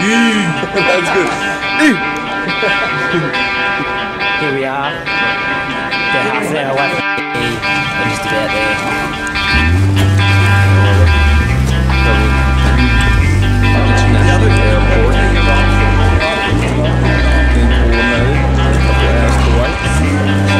That's good. Here we are. The house there, away from just about there. International airport. Then we'll know to wait.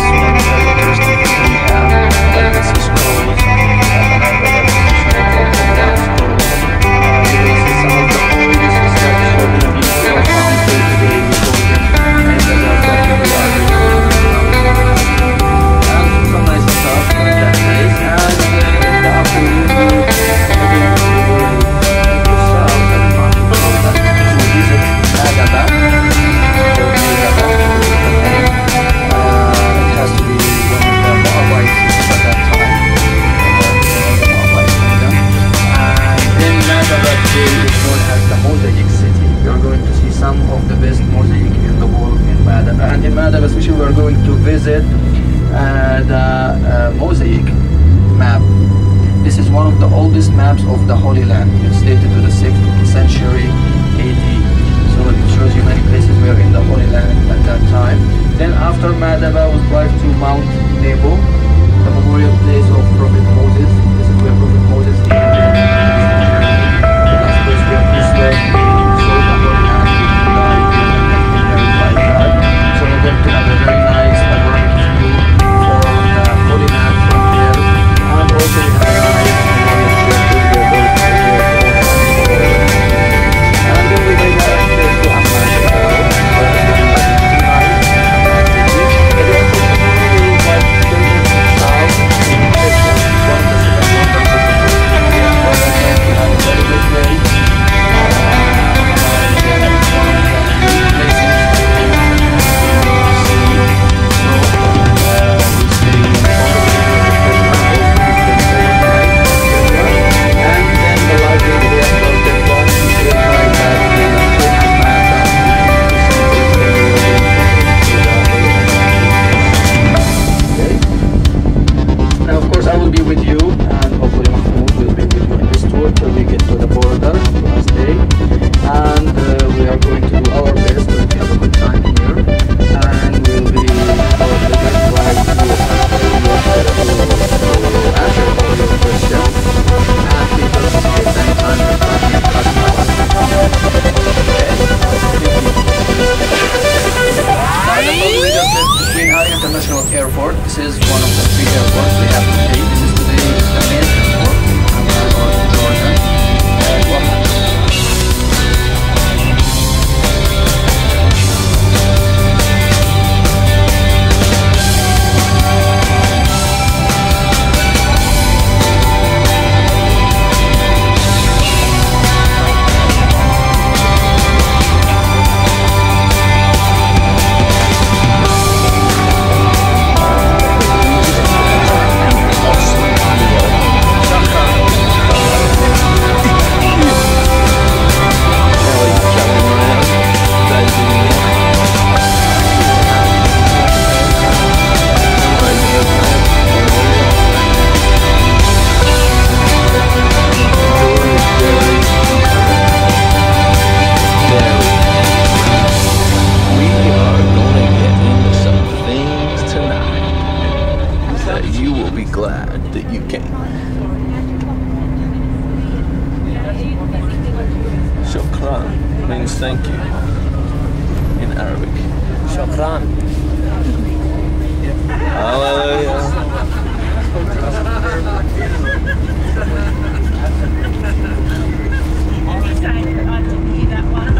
and in Madaba, especially we are going to visit uh, the uh, mosaic map. This is one of the oldest maps of the Holy Land. It's dated to the 6th century AD. So it shows you many places we are in the Holy Land at that time. Then after Madaba, we'll drive to Mount Nebo, the memorial place of Prophet Moses. This is where Prophet Moses came. The last place where he Hallelujah. I didn't hear that one.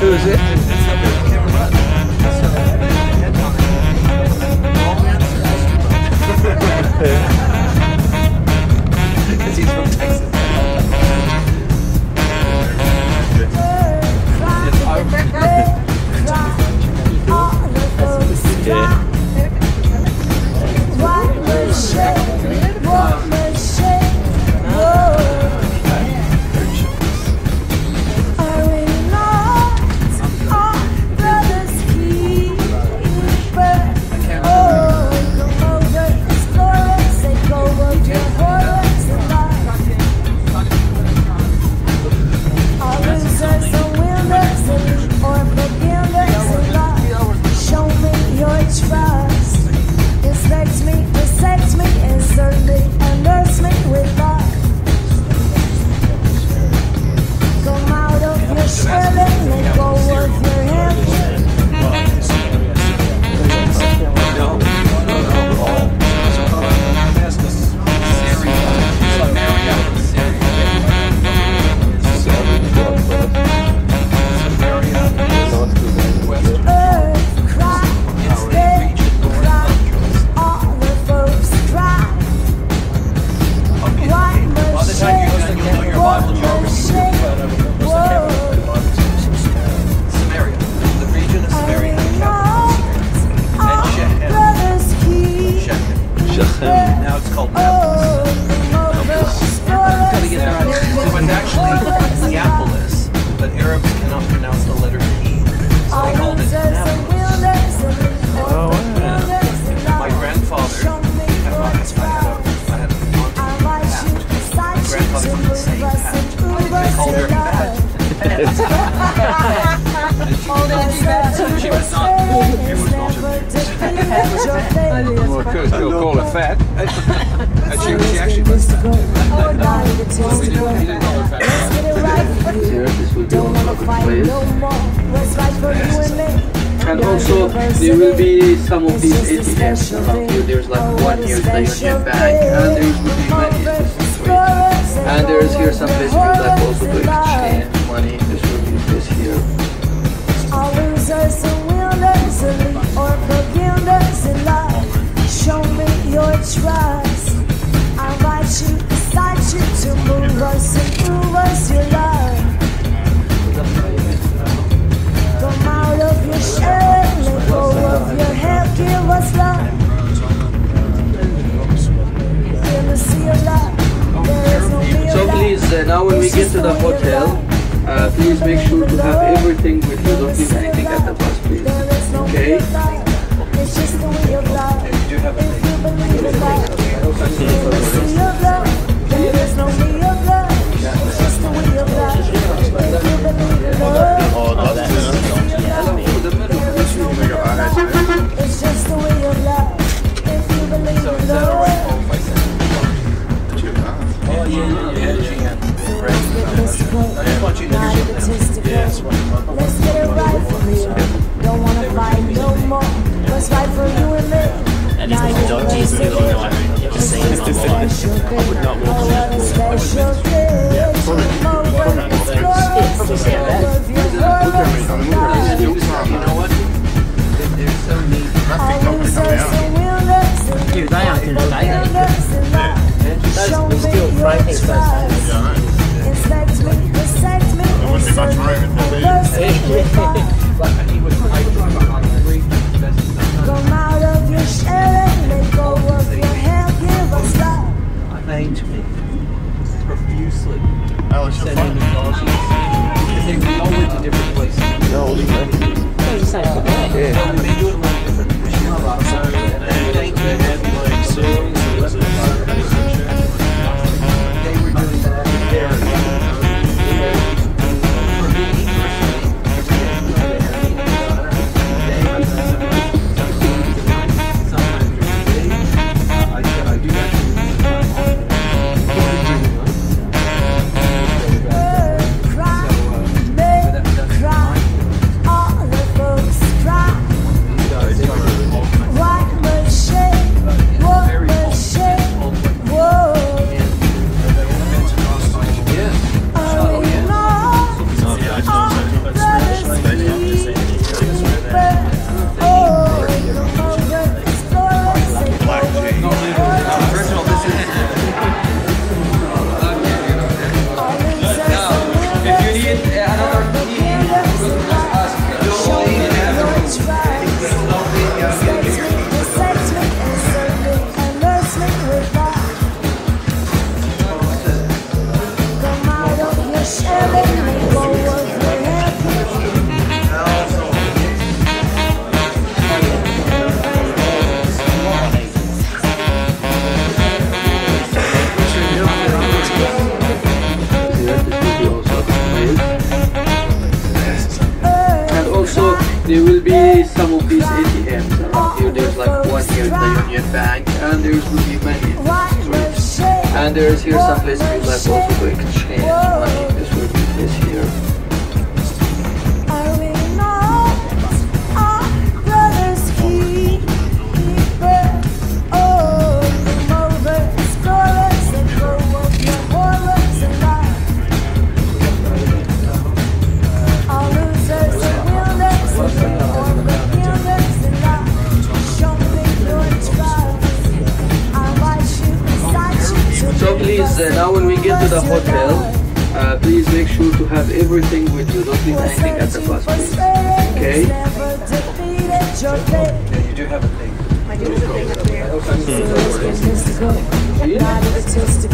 Who is it? A Well, could still call her fat. And she, she actually was fat. We didn't call her fat. This will be all over the place. And also, there will be some of these ATMs around you. There's like one here, the Union Bank, and there will be many assistance ways. And there's here some place you like also to exchange money. This will be this here. Love. If you believe in love, me? And he's not dodgy, he's really not. You've just seen him online. I would not walk Oh, what a special day. More explorers, You know what? They- They're so neat. Dude, they aren't gonna there. Show Those me still he would, I would best is not- Come out of your shell Thanked me profusely. Alex, you're Sending fine. Because they all went to different places. No, like one here in the Union Bank, and there will be many in. And there's here some place we like also to exchange money.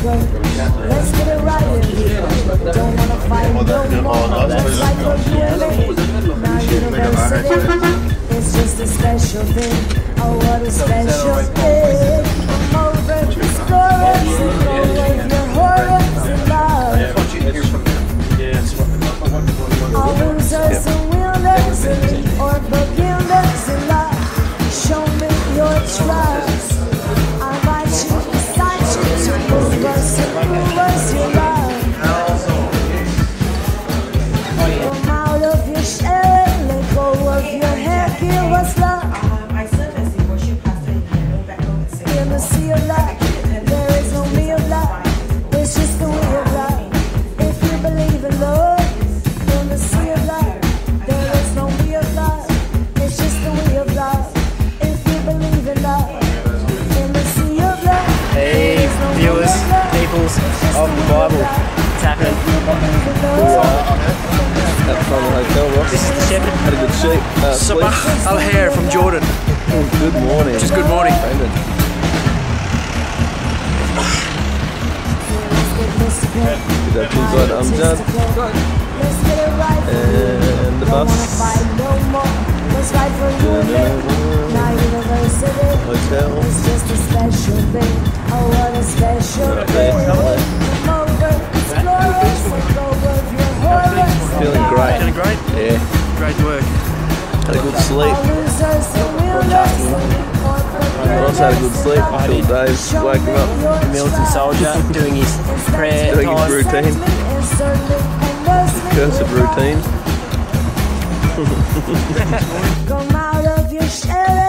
Let's get it right here. Don't wanna fight no more. Let's fight for women. Now university, it's just a special thing. Oh, what a special thing. Over, explore us, and your horrors and love. You. All losers and winners, elite or life. Show me your trust. Uh, sleep. Sabah Al Hair from Jordan. Good morning. Just good morning. Brendan. Good afternoon, I'm John. And the bus. Hotel. Had a good sleep. All losers and winners. I also had a good sleep until Dave woke him up. Militant soldier doing his prayer Doing his time. routine. Cursed routine. Come out of your shell